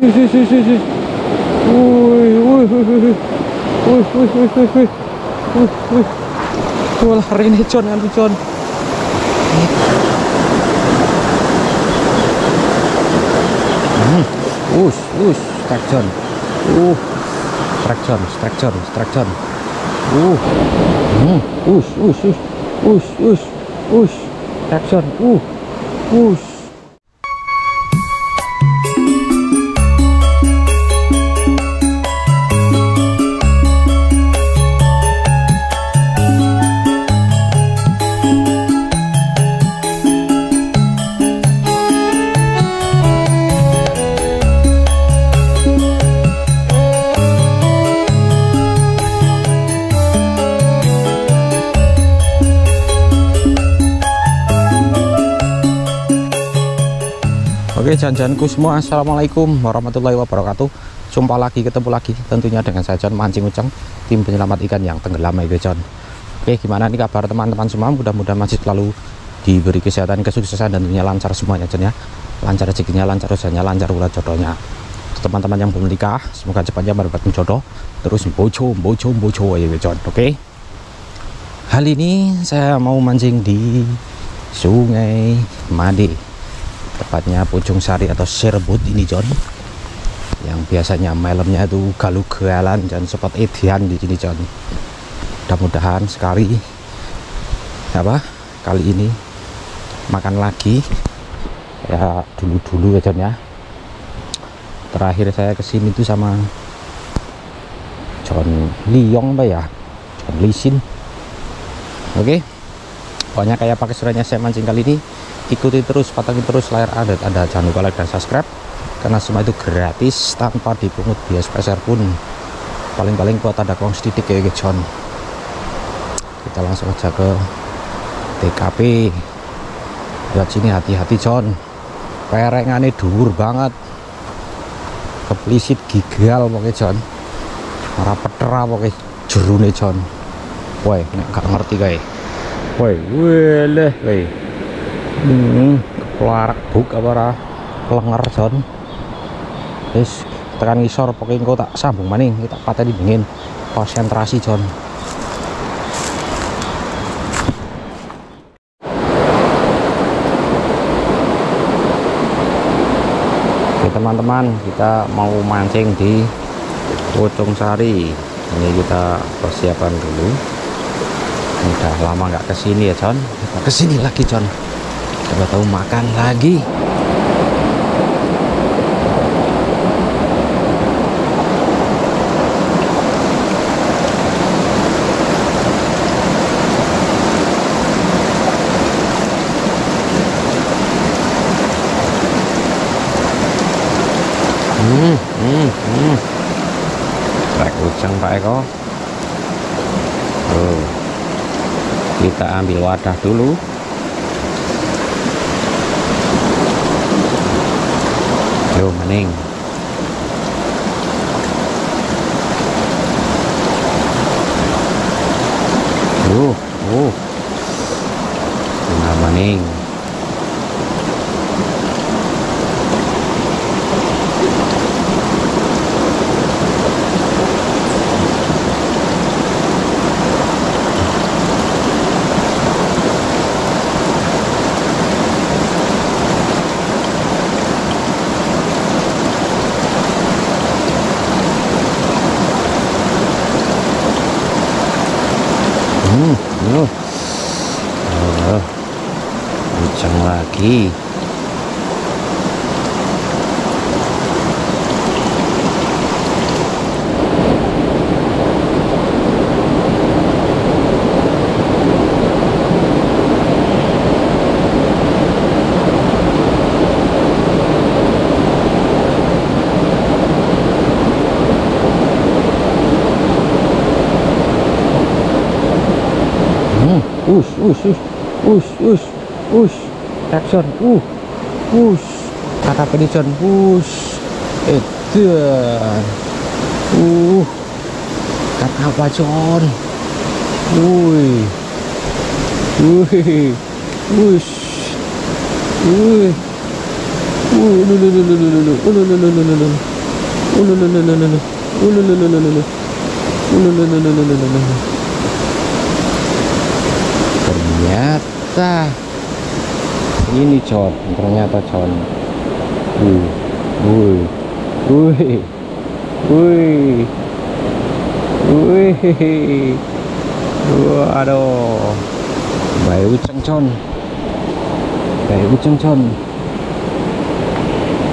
Wih, wih, wih, wih, wih. Wih, wih, wih, wih, wih. Wih, wih, wih. Walah, ini John, anu John. Hmm. Us, us, strike John. Uh, strike John, strike John, strike John. Uh, hmm. us, us, us, us, us, us, strike. Uh, us. Janjanku semua Assalamualaikum warahmatullahi wabarakatuh. Jumpa lagi ketemu lagi tentunya dengan saya John Mancing Uceng Tim penyelamat ikan yang tenggelam ya John. Oke gimana nih kabar teman-teman semua? Mudah-mudahan masih selalu diberi kesehatan kesuksesan dan tentunya lancar semuanya John ya. Lancar rezekinya, lancar usahanya, lancar ulat jodohnya. Teman-teman yang belum menikah semoga cepatnya mendapatkan jodoh. Terus bojo bojo bojo ya John. Oke. Hal ini saya mau mancing di Sungai Made tepatnya Pucung Sari atau Serbut ini John. Yang biasanya malamnya itu galuh galan dan sempat edian di sini John. Mudah-mudahan sekali apa kali ini makan lagi. Ya dulu-dulu ya John ya. Terakhir saya ke sini itu sama John Liong Pak ya. John Lisin oke. Okay. pokoknya kayak pakai suratnya saya mancing kali ini ikuti terus patangin terus layar ada anda. Jangan lupa like dan subscribe karena semua itu gratis tanpa dipungut biaya spesial pun. Paling-paling buat ada kong sedikit kayak John. Kita langsung aja ke TKP lihat sini hati-hati John. Perengannya dhuwur banget. Keplisit gigal pokoknya John. Marah petera pokoknya jerune John. Woi nggak ngerti guys woi wele woi hmm, kelarak buk apa ra lenger John wis tekan ngisor pokoknya engko tak sambung maning kita pateni dingin. Konsentrasi John Oke teman-teman kita mau mancing di Pucung Sari. Ini kita persiapan dulu. Udah lama nggak ke sini ya John kita ke sini lagi John kita tahu makan lagi. Hmm, hmm, hmm. Kita ambil wadah dulu Yo maning. Uh, uh. Nah, maning. Hmm, uh. Uh. Kencang lagi. Hmm, us, us, us, us, us, traction uh push kata pedicon push itu uh kata apa john, ui, ui, push wih ternyata ini con, ternyata con. Uh, wih, wih, wih, wih. Waduh, baik uceng con, baik uceng con.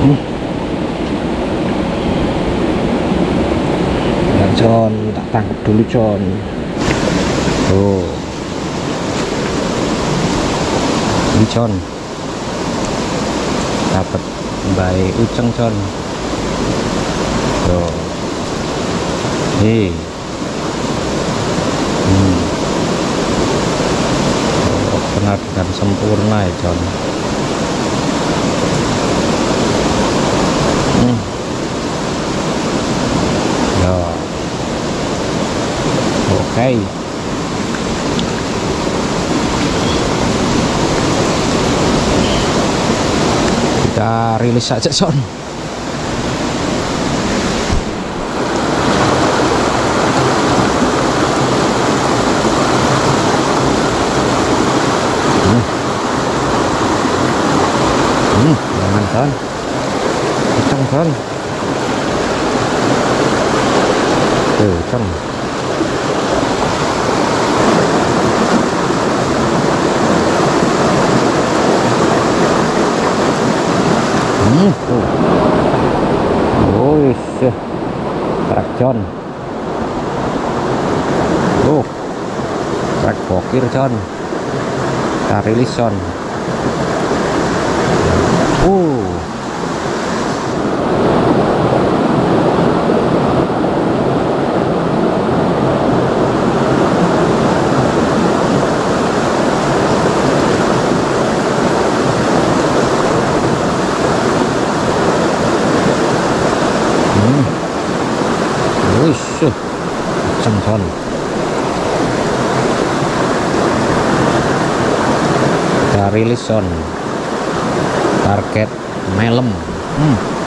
Hmm. Ya, con, tak tangkap dulu con. Tuh. Ini con. Dapat baik uceng con. Tuh. Hei. Hmm. Oh, benar-benar sempurna ya con. Hmm. Ya. Oke. Kita di xã Trận Sơn Jangan kan Kencang kan Tuh kan Wih, trakjon. Oh. Tuh, trek bokir con, tarilis con. Uh. Oh. Jackson target melem hmm.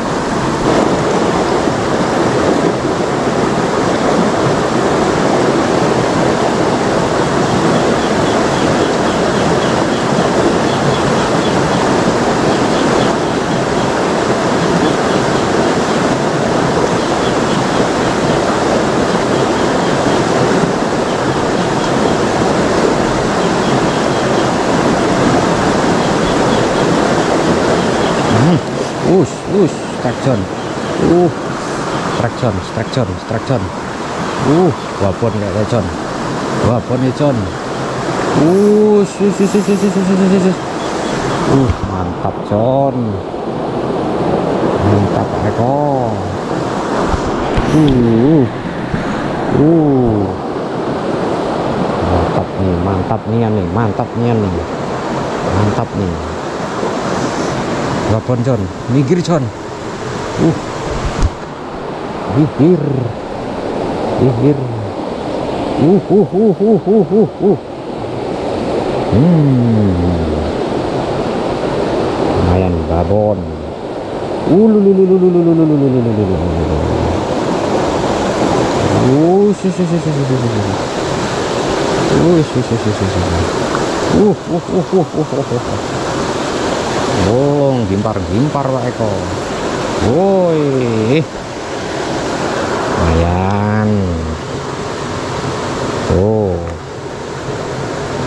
traction. Uh traction traction traction. Uh wapon kayak traction wapon ya con uh sus sus sus sus sus sus sus uh mantap con mantap Eko. Uh uh. Mantap nih mantap nih nih mantap nih nih. Mantap nih. Wapon con minggir con uh hihir hihir uh uh uh uh uh uh, hmm lumayan babon Uh. Uh. Uh, uh, uh, uh, uh, uh, uh. Gimpar, gimpar, Pak Eko. Woi. Lumayan. Tuh.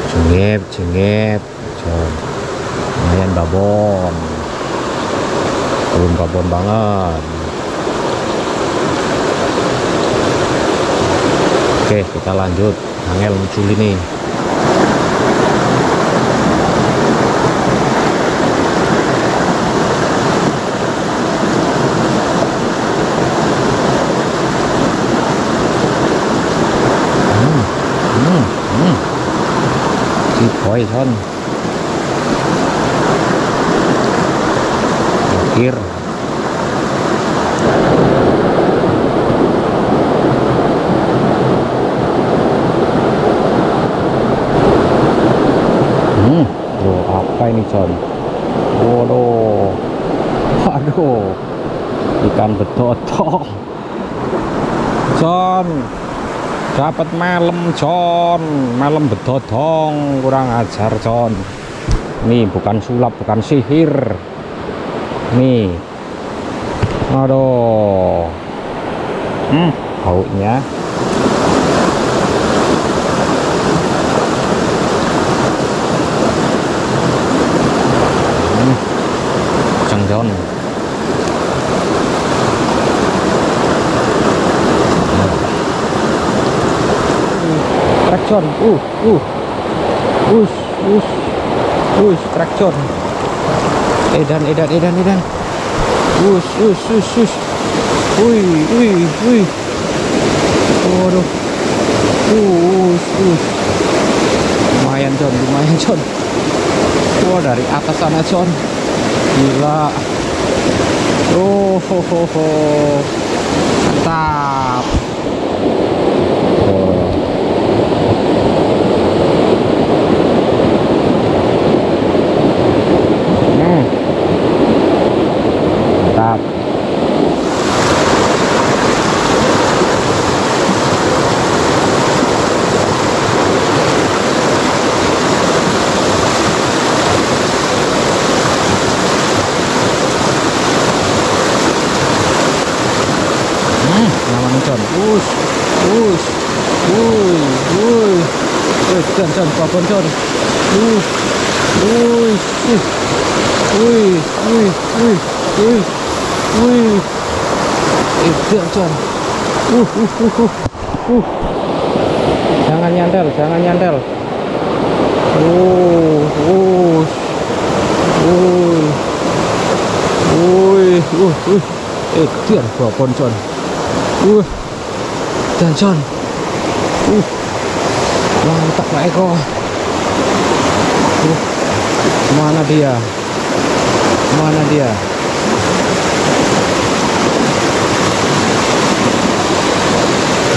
Jengep, jengep. John. Lumayan babon. Belum babon banget. Oke, kita lanjut. Angel muncul ini. woi son. Parkir. Hmm tuh apa ini son? Waduh. Waduh. Ikan betotong son dapat melem John melem bedotong kurang ajar John ini bukan sulap bukan sihir. Nih. Aduh. Hmm. Baunya hmm, Cang John traction uh uh. Us us us traction edan edan edan edan. Us us us us. Wih wih wih waduh. Us us. Lumayan John lumayan John. Wah dari atas sana John. Gila. Oh ho ho ho. Mantap John. Us, us, wuih. Jangan nyantel, jangan nyantel. Uh, uh, uh. Eh, babon John. Uh, dan John. Uh, mantap Pak Eko. Uh, mana dia? Mana dia?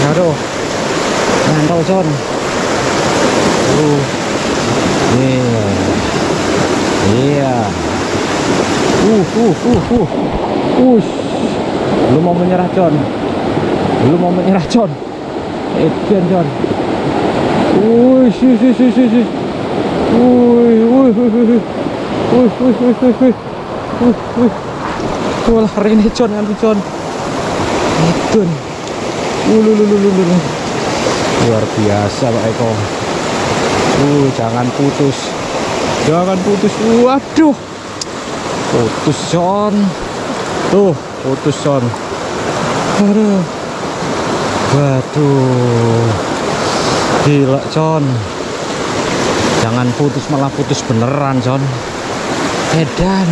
Aduh, mantap John. Uh, iya, iya. Uh, uh, uh, uh, uh. Lu mau menyerah John? Lu mau menyerah John? Edian John. Sih. Wih, wih, wih, wih. Wih, wih, wih, wih, wih. Wih. Wah, lari ini John, nanti John. Edun. Ulu, ulu, ulu, ulu. Luar biasa Pak Eko. Uh, jangan putus. Jangan putus. Waduh. Putus John. Tuh, putus John. Aduh. Waduh. Gila John. Jangan putus malah putus beneran John. Edan.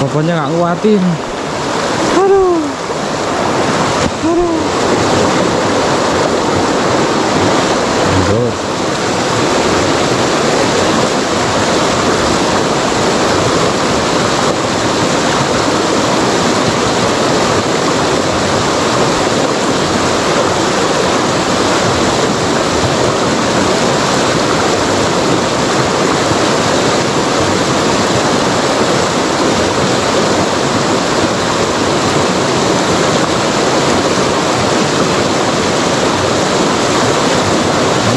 Pokoknya nggak nguatin. Aduh. Aduh. Lanjut.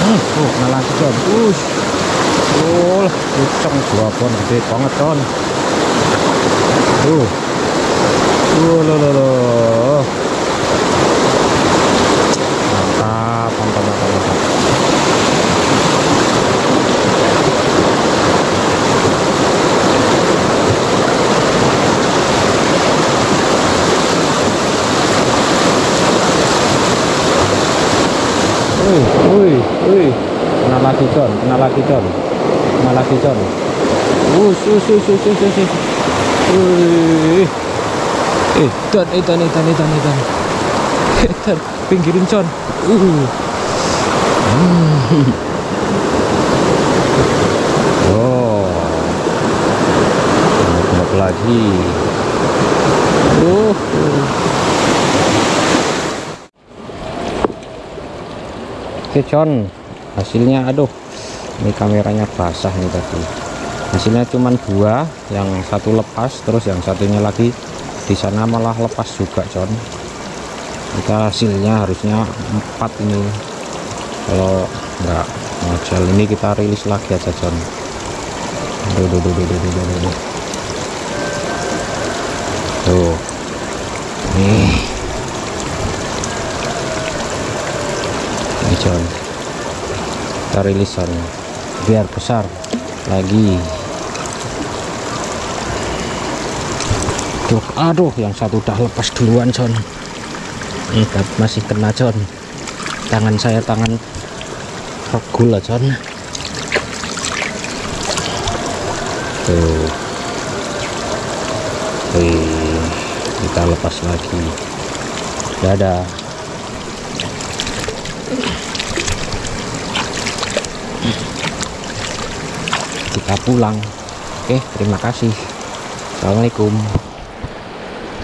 Hmm, oh, kena lagi John. Ush. Oh, pon gede banget John. Tuh. Uh, lo lo lo. Mantap, mantap, mantap, mantap. Wih, wih, wih. Kena lagi John, kena lagi John. Kena lagi John. Us, us, us, us, us, us, us. Wih. Eh, dan, eh, dan, eh, dan, eh, dan, eh, dan. Eh, pinggirin John. Uh. Hmm. Oh. Gemuk lagi. Uh. Oke John hasilnya aduh ini kameranya basah nih tadi hasilnya cuman dua yang satu lepas terus yang satunya lagi. Di sana malah lepas juga John. Kita hasilnya harusnya empat ini. Kalau enggak model ini kita rilis lagi aja John. Duh, duh, duh, duh, duh, duh, duh, duh. tuh. Nih. Ini John. Kita rilis biar besar lagi aduh aduh yang satu udah lepas duluan John ini masih kena John tangan saya tangan regul lah John tuh. Wih, kita lepas lagi. Dadah kita pulang. Oke terima kasih. Assalamualaikum